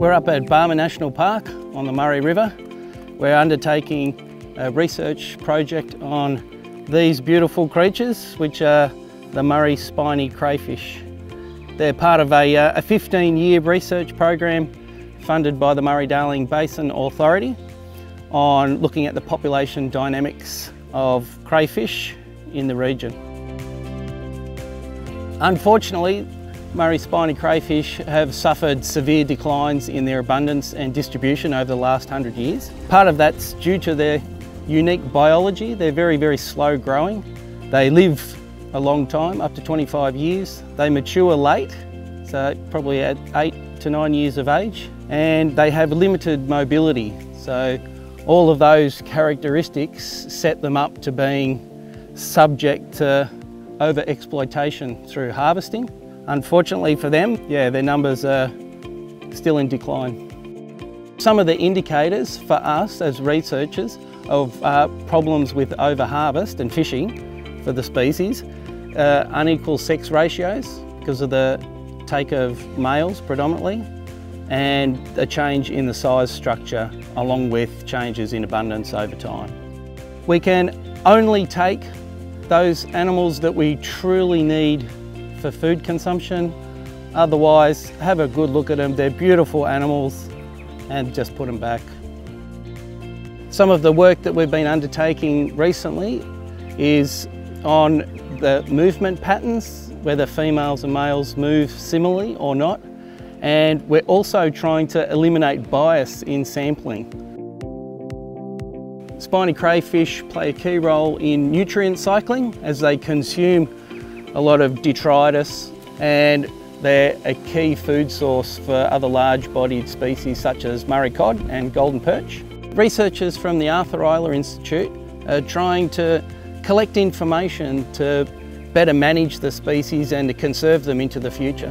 We're up at Barmah National Park on the Murray River. We're undertaking a research project on these beautiful creatures, which are the Murray spiny crayfish. They're part of a 15-year uh, research program funded by the Murray-Darling Basin Authority on looking at the population dynamics of crayfish in the region. Unfortunately, Murray spiny crayfish have suffered severe declines in their abundance and distribution over the last hundred years. Part of that's due to their unique biology. They're very, very slow growing. They live a long time, up to 25 years. They mature late, so probably at eight to nine years of age, and they have limited mobility. So all of those characteristics set them up to being subject to over-exploitation through harvesting. Unfortunately for them, yeah, their numbers are still in decline. Some of the indicators for us as researchers of uh, problems with overharvest and fishing for the species, uh, unequal sex ratios because of the take of males predominantly, and a change in the size structure along with changes in abundance over time. We can only take those animals that we truly need for food consumption. Otherwise, have a good look at them. They're beautiful animals and just put them back. Some of the work that we've been undertaking recently is on the movement patterns, whether females and males move similarly or not. And we're also trying to eliminate bias in sampling. Spiny crayfish play a key role in nutrient cycling as they consume a lot of detritus and they're a key food source for other large-bodied species such as Murray cod and golden perch. Researchers from the Arthur Rylah Institute are trying to collect information to better manage the species and to conserve them into the future.